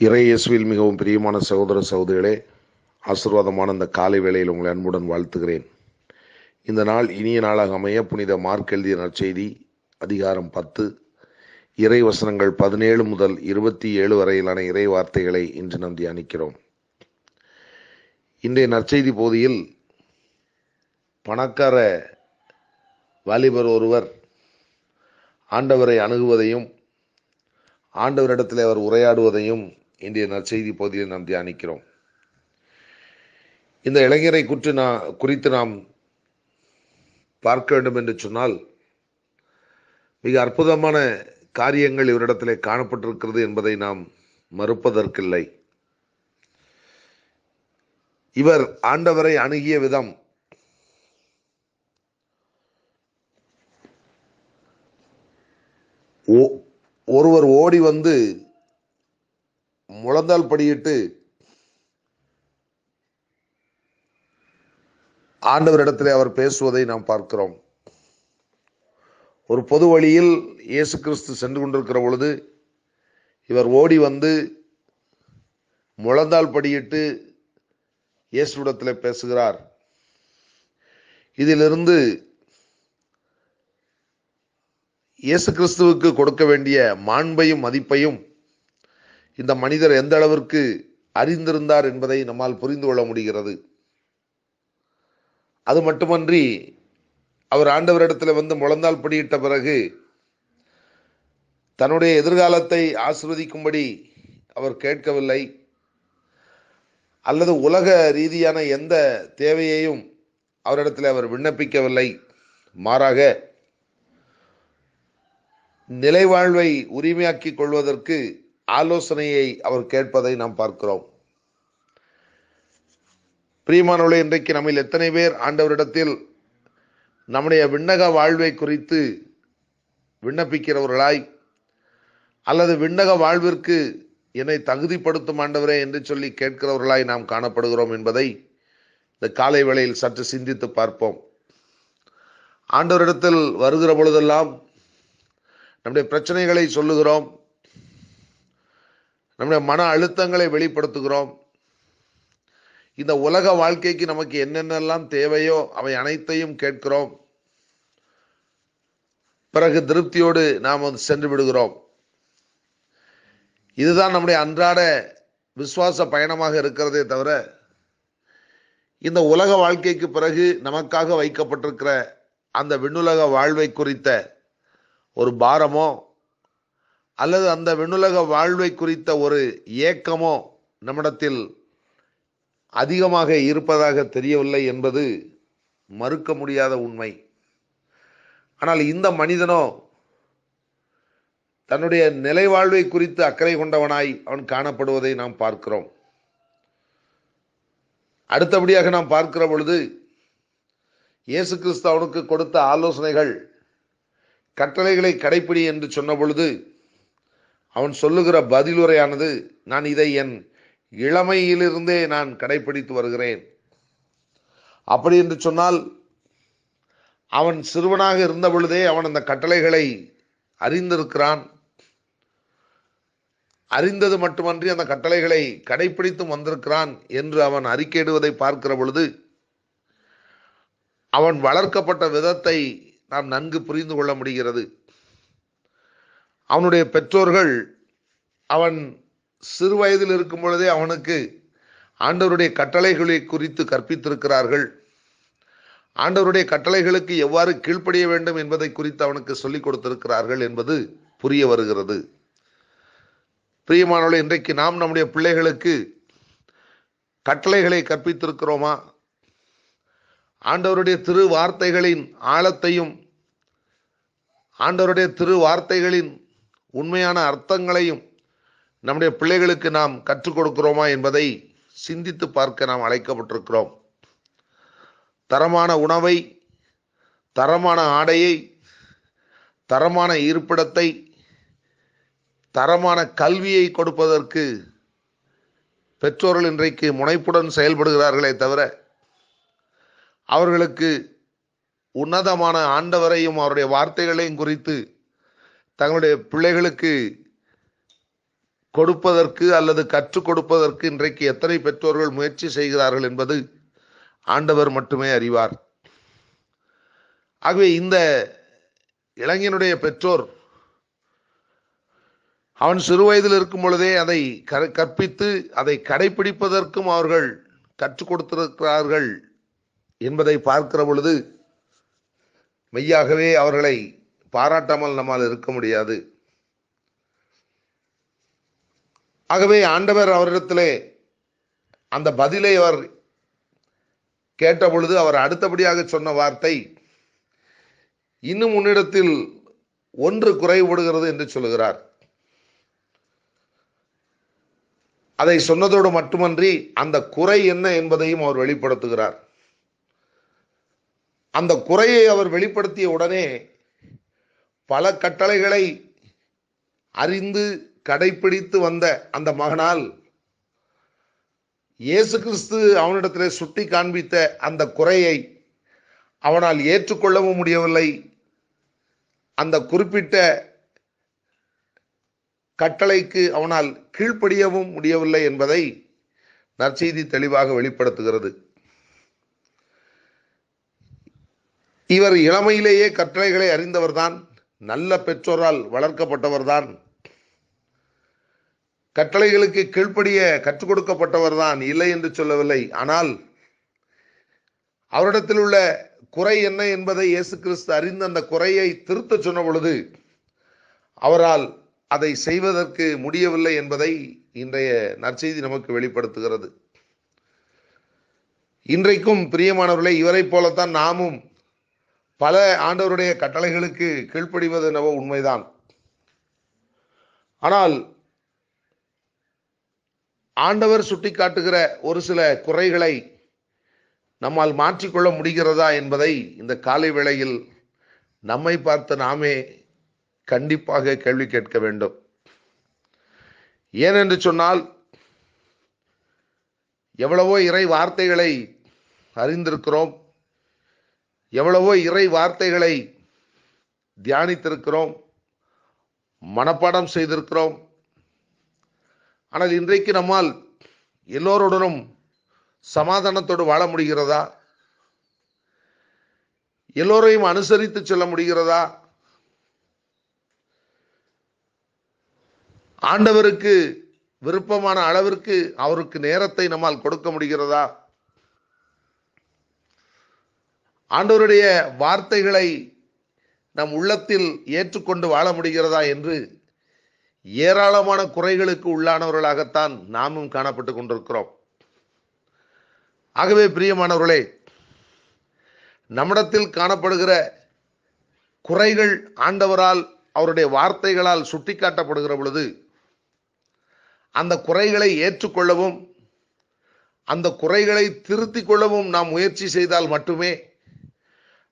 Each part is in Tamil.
இறையேசுவில் மிகவும் பிரியமான சகோதர சகோதரிகளே ஆசீர்வாதமான இந்த காலை வேளையில் உங்களை அன்புடன் வாழ்த்துகிறேன். இந்த நாள் இனிய நாளாக அமைய புனித மார்க் எழுதிய நற்செய்தி அதிகாரம் பத்து. இறை வசனங்கள் பதினேழு முதல் இருபத்தி ஏழு வரையிலான இறை வார்த்தைகளை இன்று நாம் தியானிக்கிறோம். இன்றைய நற்செய்தி போதியில் பணக்கார வாலிபர் ஒருவர் ஆண்டவரை அணுகுவதையும் ஆண்டவரிடத்தில் அவர் உரையாடுவதையும் இன்றைய நற்செய்தி பகுதியில் நாம் தியானிக்கிறோம். இந்த இளைஞரை குற்று நான் குறித்து நாம் பார்க்க வேண்டும் என்று சொன்னால் மிக அற்புதமான காரியங்கள் இவரிடத்திலே காணப்பட்டிருக்கிறது என்பதை நாம் மறுப்பதற்கில்லை. இவர் ஆண்டவரை அணுகிய விதம் ஒருவர் ஓடி வந்து முழந்தால் படியிட்டு ஆண்டவரிடத்திலே அவர் பேசுவதை நாம் பார்க்கிறோம். ஒரு பொது வழியில் இயேசு கிறிஸ்து சென்று கொண்டிருக்கிற பொழுது இவர் ஓடி வந்து முழந்தால் படியிட்டு இயேசுவிடத்தில் பேசுகிறார். இதிலிருந்து இயேசு கிறிஸ்துவுக்கு கொடுக்க வேண்டிய மாண்பையும் மதிப்பையும் இந்த மனிதர் எந்த அளவிற்கு அறிந்திருந்தார் என்பதை நம்மால் புரிந்து கொள்ள முடிகிறது. அது மட்டுமன்றி அவர் ஆண்டவரிடத்தில் வந்து முழந்தால் படியிட்ட பிறகு தன்னுடைய எதிர்காலத்தை ஆசிர்வதிக்கும்படி அவர் கேட்கவில்லை. அல்லது உலக ரீதியான எந்த தேவையையும் அவரிடத்தில் அவர் விண்ணப்பிக்கவில்லை. மாறாக நிலைவாழ்வை உரிமையாக்கிக் கொள்வதற்கு ஆலோசனையை அவர் கேட்பதை நாம் பார்க்கிறோம். பிரியமானவர்களே இன்றைக்கு நம்மில் எத்தனை பேர் ஆண்டவரிடத்தில் நம்முடைய விண்ணக வாழ்வை குறித்து விண்ணப்பிக்கிறவர்களாய் அல்லது விண்ணக வாழ்விற்கு என்னை தகுதிப்படுத்தும் ஆண்டவரே என்று சொல்லி கேட்கிறவர்களாய் நாம் காணப்படுகிறோம் என்பதை இந்த காலை வேளையில் சற்று சிந்தித்து பார்ப்போம். ஆண்டவரிடத்தில் வருகிற பொழுதெல்லாம் நம்முடைய பிரச்சனைகளை சொல்லுகிறோம். நம்முடைய மன அழுத்தங்களை வெளிப்படுத்துகிறோம். இந்த உலக வாழ்க்கைக்கு நமக்கு என்னென்னலாம் தேவையோ அவை அனைத்தையும் கேட்கிறோம். பிறகு திருப்தியோடு நாம் வந்து சென்று விடுகிறோம். இதுதான் நம்முடைய அன்றாட விசுவாச பயணமாக இருக்கிறதே தவிர இந்த உலக வாழ்க்கைக்கு பிறகு நமக்காக வைக்கப்பட்டிருக்கிற அந்த விண்ணுலக வாழ்வை குறித்த ஒரு பாரமோ அல்லது அந்த விண்ணுலக வாழ்வை குறித்த ஒரு ஏக்கமோ நம்மிடத்தில் அதிகமாக இருப்பதாக தெரியவில்லை என்பது மறுக்க முடியாத உண்மை. ஆனால் இந்த மனிதனோ தன்னுடைய நிலைவாழ்வை குறித்து அக்கறை கொண்டவனாய் அவன் காணப்படுவதை நாம் பார்க்கிறோம். அடுத்தபடியாக நாம் பார்க்கிற பொழுது இயேசு கிறிஸ்து அவனுக்கு கொடுத்த ஆலோசனைகள் கட்டளைகளை கடைப்பிடி என்று சொன்ன பொழுது அவன் சொல்லுகிற பதிலுரையானது நான் இதை என் இளமையிலிருந்தே நான் கடைப்பிடித்து வருகிறேன். அப்படி என்று சொன்னால் அவன் சிறுவனாக இருந்த பொழுதே அவன் அந்த கட்டளைகளை அறிந்திருக்கிறான். அறிந்தது மட்டுமன்றி அந்த கட்டளைகளை கடைப்பிடித்தும் வந்திருக்கிறான் என்று அவன் அறிக்கையிடுவதை பார்க்கிற பொழுது அவன் வளர்க்கப்பட்ட விதத்தை நாம் நன்கு புரிந்து கொள்ள முடிகிறது. அவனுடைய பெற்றோர்கள் அவன் சிறு வயதில் இருக்கும் பொழுதே அவனுக்கு ஆண்டவருடைய கட்டளைகளை குறித்து கற்பித்திருக்கிறார்கள். ஆண்டவருடைய கட்டளைகளுக்கு எவ்வாறு கீழ்ப்படிய வேண்டும் என்பதை குறித்து அவனுக்கு சொல்லிக் கொடுத்திருக்கிறார்கள் என்பது புரிய வருகிறது. பிரியமானவர்கள் இன்றைக்கு நாம் நம்முடைய பிள்ளைகளுக்கு கட்டளைகளை கற்பித்திருக்கிறோமா? ஆண்டவருடைய திரு வார்த்தைகளின் ஆழத்தையும் ஆண்டவருடைய திரு வார்த்தைகளின் உண்மையான அர்த்தங்களையும் நம்முடைய பிள்ளைகளுக்கு நாம் கற்றுக் கொடுக்கிறோமா என்பதை சிந்தித்து பார்க்க நாம் அழைக்கப்பட்டிருக்கிறோம். தரமான உணவை தரமான ஆடையை தரமான இருப்பிடத்தை தரமான கல்வியை கொடுப்பதற்கு பெற்றோர்கள் இன்றைக்கு முனைப்புடன் செயல்படுகிறார்களே தவிர அவர்களுக்கு உன்னதமான ஆண்டவரையும் அவருடைய வார்த்தைகளையும் குறித்து தங்களுடைய பிள்ளைகளுக்கு கொடுப்பதற்கு அல்லது கற்றுக் கொடுப்பதற்கு இன்றைக்கு எத்தனை பெற்றோர்கள் முயற்சி செய்கிறார்கள் என்பது ஆண்டவர் மட்டுமே அறிவார். ஆகவே இந்த இளைஞனுடைய பெற்றோர் அவன் சிறு வயதில் இருக்கும் பொழுதே அதை கற்பித்து அதை கடைபிடிப்பதற்கும் அவர்கள் கற்றுக் கொடுத்திருக்கிறார்கள் என்பதை பார்க்கிற பொழுது மெய்யாகவே அவர்களை பாராட்டாமல் நம்மால் இருக்க முடியாது. ஆகவே ஆண்டவர் அவரிடத்திலே அந்த பதிலை அவர் கேட்ட பொழுது அவர் அடுத்தபடியாக சொன்ன வார்த்தை இன்னும் உன்னிடத்தில் ஒன்று குறைபடுகிறது என்று சொல்லுகிறார். அதை சொன்னதோடு மட்டுமன்றி அந்த குறை என்ன என்பதையும் அவர் வெளிப்படுத்துகிறார். அந்த குறையை அவர் வெளிப்படுத்திய உடனே பல கட்டளைகளை அறிந்து கடைபிடித்து வந்த அந்த மகனால் இயேசு கிறிஸ்து அவனிடத்திலே சுட்டி காண்பித்த அந்த குறையை அவனால் ஏற்றுக்கொள்ளவும் முடியவில்லை. அந்த குறிப்பிட்ட கட்டளைக்கு அவனால் கீழ்ப்படியவும் முடியவில்லை என்பதை நற்செய்தி தெளிவாக வெளிப்படுத்துகிறது. இவர் இளமையிலேயே கட்டளைகளை அறிந்தவர்தான். நல்ல பெற்றோரால் வளர்க்கப்பட்டவர்தான். கட்டளைகளுக்கு கீழ்ப்படிய கற்றுக் கொடுக்கப்பட்டவர்தான் இல்லை என்று சொல்லவில்லை. ஆனால் அவரிடத்தில் உள்ள குறை என்ன என்பதை இயேசு கிறிஸ்து அறிந்த அந்த குறையை திருத்த சொன்ன பொழுது அவரால் அதை செய்வதற்கு முடியவில்லை என்பதை இன்றைய நற்செய்தி நமக்கு வெளிப்படுத்துகிறது. இன்றைக்கும் பிரியமானவர்களை இவரை போலத்தான் நாமும் பல ஆண்டவருடைய கட்டளைகளுக்கு கீழ்ப்படிவது என்னவோ உண்மைதான். ஆனால் ஆண்டவர் சுட்டிக்காட்டுகிற ஒரு சில குறைகளை நம்மால் மாற்றிக்கொள்ள முடிகிறதா என்பதை இந்த காலை வேளையில் நம்மை பார்த்து நாமே கண்டிப்பாக கேள்வி கேட்க வேண்டும். ஏனென்று சொன்னால் எவ்வளவோ இறை வார்த்தைகளை அறிந்திருக்கிறோம். எவ்வளவோ இறை வார்த்தைகளை தியானித்திருக்கிறோம் மனப்பாடம் செய்திருக்கிறோம். ஆனால் இன்றைக்கு நம்மால் எல்லோருடனும் சமாதானத்தோடு வாழ முடிகிறதா? எல்லோரையும் அனுசரித்து செல்ல முடிகிறதா? ஆண்டவருக்கு விருப்பமான அளவிற்கு அவருக்கு நேரத்தை நம்மால் கொடுக்க முடிகிறதா? ஆண்டவருடைய வார்த்தைகளை நம் உள்ளத்தில் ஏற்றுக்கொண்டு வாழ முடிகிறதா என்று ஏராளமான குறைகளுக்கு உள்ளானவர்களாகத்தான் நாமும் காணப்பட்டு கொண்டிருக்கிறோம். ஆகவே பிரியமானவர்களே நம்மிடத்தில் காணப்படுகிற குறைகள் ஆண்டவரால் அவருடைய வார்த்தைகளால் சுட்டிக்காட்டப்படுகிற பொழுது அந்த குறைகளை ஏற்றுக்கொள்ளவும் அந்த குறைகளை திருத்திக் கொள்ளவும் நாம் முயற்சி செய்தால் மட்டுமே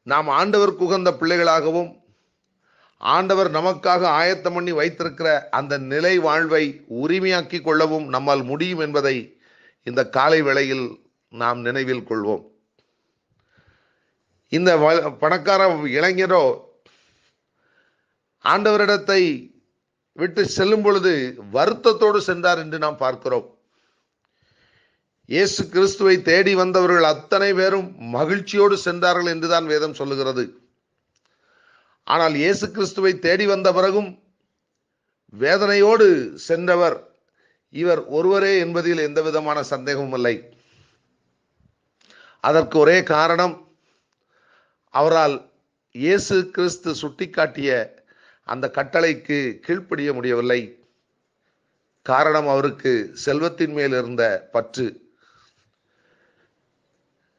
நாம் ஆண்டவருக்கு உகந்த பிள்ளைகளாகவும் ஆண்டவர் நமக்காக ஆயத்தம் பண்ணி வைத்திருக்கிற அந்த நிலை வாழ்வை உரிமையாக்கி கொள்ளவும் நம்மால் முடியும் என்பதை இந்த காலை வேளையில் நாம் நினைவில் கொள்வோம். இந்த வ- பணக்கார இளைஞரோ ஆண்டவரிடத்தை விட்டு செல்லும் பொழுது வருத்தத்தோடு சென்றார் என்று நாம் பார்க்கிறோம். இயேசு கிறிஸ்துவை தேடி வந்தவர்கள் அத்தனை பேரும் மகிழ்ச்சியோடு சென்றார்கள் என்றுதான் வேதம் சொல்லுகிறது. ஆனால் இயேசு கிறிஸ்துவை தேடி வந்த பிறகும் வேதனையோடு சென்றவர் இவர் ஒருவரே என்பதில் எந்த விதமான சந்தேகமும் இல்லை. அதற்கு ஒரே காரணம் அவரால் இயேசு கிறிஸ்து சுட்டிக்காட்டிய அந்த கட்டளைக்கு கீழ்ப்படிய முடியவில்லை. காரணம் அவருக்கு செல்வத்தின் மேல் இருந்த பற்று.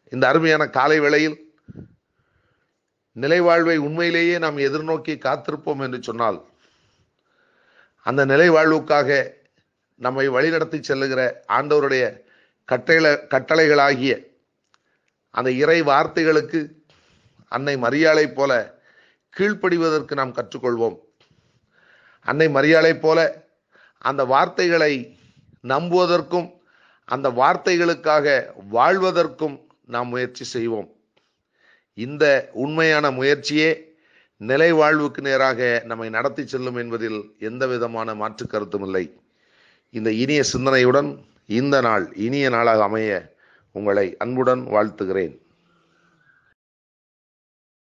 இந்த அருமையான காலை வேளையில் நிலைவாழ்வை உண்மையிலேயே நாம் எதிர்நோக்கி காத்திருப்போம் என்று சொன்னால் அந்த நிலை வாழ்வுக்காக நம்மை வழிநடத்தி செல்லுகிற ஆண்டவருடைய கட்டளை கட்டளைகளாகிய அந்த இறை வார்த்தைகளுக்கு அன்னை மரியாளை போல கீழ்ப்படிவதற்கு நாம் கற்றுக்கொள்வோம். அன்னை மரியாளை போல அந்த வார்த்தைகளை நம்புவதற்கும் அந்த வார்த்தைகளுக்காக வாழ்வதற்கும் நாம் முயற்சி செய்வோம். இந்த உண்மையான முயற்சியே நிலை வாழ்வுக்கு நேராக நம்மை நடத்தி செல்லும் என்பதில் எந்த விதமான மாற்று கருத்தும் இல்லை. இந்த இனிய சிந்தனையுடன் இந்த நாள் இனிய நாளாக அமைய உங்களை அன்புடன் வாழ்த்துகிறேன்.